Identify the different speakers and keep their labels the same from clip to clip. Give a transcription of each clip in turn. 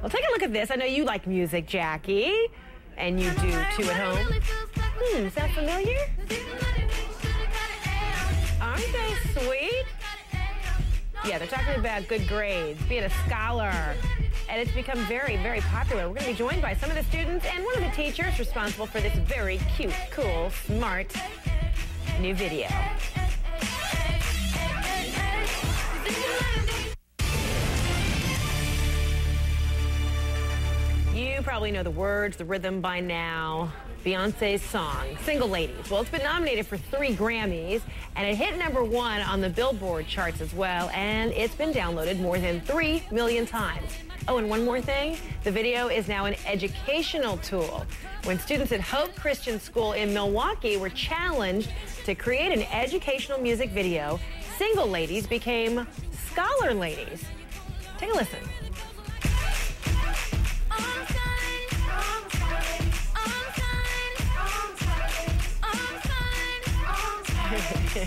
Speaker 1: Well, take a look at this. I know you like music, Jackie, and you do too at home. Hmm, sound familiar? Aren't they sweet? Yeah, they're talking about good grades, being a scholar, and it's become very, very popular. We're going to be joined by some of the students and one of the teachers responsible for this very cute, cool, smart new video. Probably know the words, the rhythm by now. Beyonce's song, Single Ladies. Well, it's been nominated for three Grammys, and it hit number one on the Billboard charts as well, and it's been downloaded more than three million times. Oh, and one more thing the video is now an educational tool. When students at Hope Christian School in Milwaukee were challenged to create an educational music video, Single Ladies became Scholar Ladies. Take a listen. so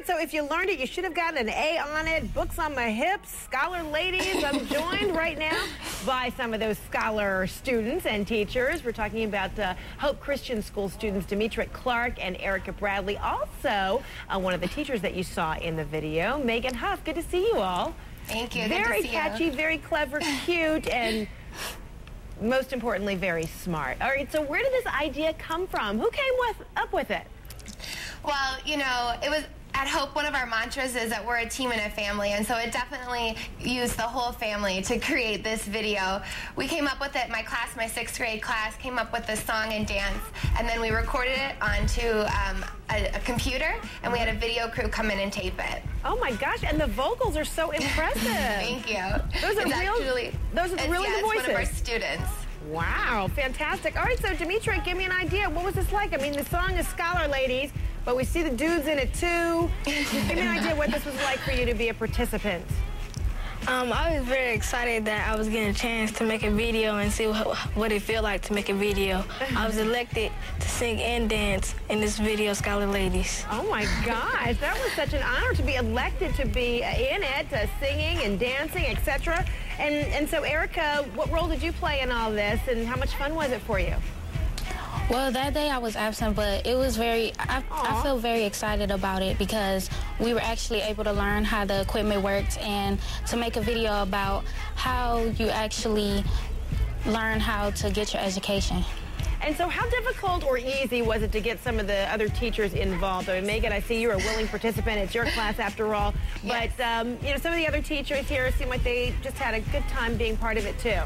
Speaker 1: cute. So if you learned it, you should have gotten an A on it. Books on my hips, scholar ladies. I'm joined right now by some of those scholar students and teachers. We're talking about uh, Hope Christian School students, Demetra Clark and Erica Bradley. Also, uh, one of the teachers that you saw in the video, Megan Huff. Good to see you all.
Speaker 2: Thank you.
Speaker 1: Very catchy, you. very clever, cute, and most importantly, very smart. All right, so where did this idea come from? Who came with, up with it?
Speaker 2: Well, you know, it was at Hope, one of our mantras is that we're a team and a family, and so it definitely used the whole family to create this video. We came up with it, my class, my sixth grade class, came up with this song and dance, and then we recorded it onto um, a, a, computer, and we had a video crew come in and tape it.
Speaker 1: Oh my gosh, and the vocals are so impressive.
Speaker 2: Thank you.
Speaker 1: Those are
Speaker 2: it's
Speaker 1: real,
Speaker 2: actually,
Speaker 1: those are really
Speaker 2: yeah,
Speaker 1: the voices.
Speaker 2: one of our students.
Speaker 1: Wow, fantastic. All right, so Demetra, give me an idea. What was this like? I mean, the song is Scholar Ladies, but we see the dudes in it too. Give me an idea what this was like for you to be a participant.
Speaker 3: Um, I was very excited that I was getting a chance to make a video and see what, what it felt like to make a video. I was elected to sing and dance in this video, Scholar Ladies.
Speaker 1: Oh my gosh, that was such an honor to be elected to be in it, uh, singing and dancing, etc. And and so, Erica, what role did you play in all this, and how much fun was it for you?
Speaker 4: Well, that day I was absent, but it was very, I, I, feel very excited about it because we were actually able to learn how the equipment works and to make a video about how you actually learn how to get your education.
Speaker 1: And so how difficult or easy was it to get some of the other teachers involved? I mean, Megan, I see you're a willing participant. It's your class after all. But, yes. um, you know, some of the other teachers here seem like they just had a good time being part of it, too.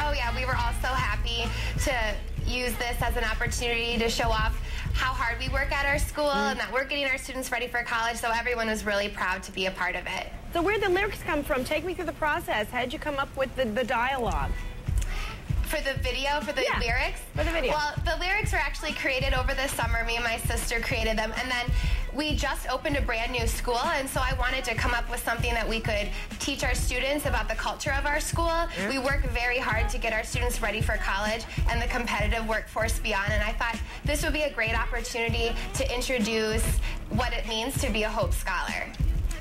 Speaker 2: Oh, yeah, we were all so happy to use this as an opportunity to show off how hard we work at our school mm. and that we're getting our students ready for college. So everyone was really proud to be a part of it.
Speaker 1: So where did the lyrics come from? Take me through the process. How did you come up with the, the dialogue?
Speaker 2: For the video, for the
Speaker 1: yeah,
Speaker 2: lyrics?
Speaker 1: For the video.
Speaker 2: Well, the lyrics were actually created over the summer. Me and my sister created them. And then we just opened a brand new school, and so I wanted to come up with something that we could teach our students about the culture of our school. Yeah. We work very hard to get our students ready for college and the competitive workforce beyond, and I thought this would be a great opportunity to introduce what it means to be a Hope Scholar.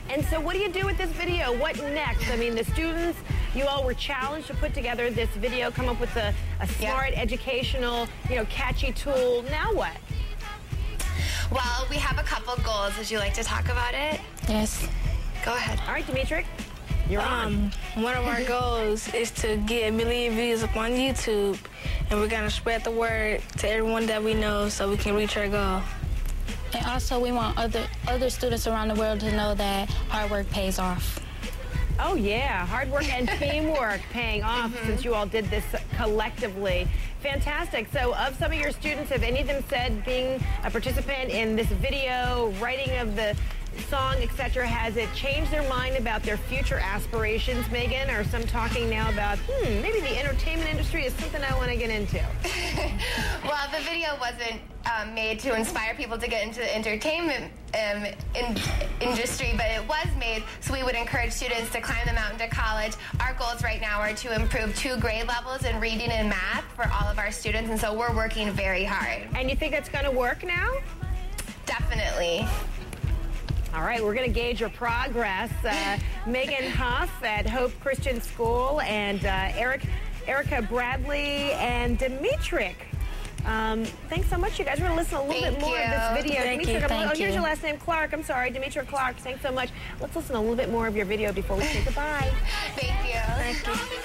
Speaker 1: And so what do you do with this video? What next? I mean, the students You all were challenged to put together this video, come up with a, a smart, yeah. educational, you know, catchy tool. Now what?
Speaker 2: Well, we have a couple goals. Would you like to talk about it?
Speaker 4: Yes.
Speaker 2: Go ahead.
Speaker 1: All right, Dimitri. You're um,
Speaker 3: on. One of our goals is to get a million views up on YouTube, and we're gonna spread the word to everyone that we know so we can reach our goal.
Speaker 4: And also, we want other other students around the world to know that hard work pays off.
Speaker 1: Oh yeah, hard work and teamwork paying off mm -hmm. since you all did this collectively. Fantastic. So of some of your students, have any of them said being a participant in this video, writing of the song, etc., has it changed their mind about their future aspirations, Megan? Or some talking now about, hmm, maybe the entertainment industry is something I want to get into?
Speaker 2: well, the video wasn't um, made to inspire people to get into the entertainment um, in industry, but it was made so we would encourage students to climb the mountain to college. Our goals right now are to improve two grade levels in reading and math for all of our students, and so we're working very hard.
Speaker 1: And you think it's going to work now?
Speaker 2: Definitely.
Speaker 1: All right, we're going to gauge your progress. Uh, Megan Huff at Hope Christian School and uh, Eric, Erica Bradley and Dimitrik. Um, thanks so much, you guys. We're going to listen a little
Speaker 2: thank
Speaker 1: bit more
Speaker 2: you.
Speaker 1: of this video.
Speaker 4: Thank
Speaker 1: Dimitrik,
Speaker 4: you, thank
Speaker 1: oh, here's
Speaker 4: you.
Speaker 1: your last name, Clark. I'm sorry, Dimitri Clark. Thanks so much. Let's listen a little bit more of your video before we say goodbye.
Speaker 2: Thank you.
Speaker 3: Thank you.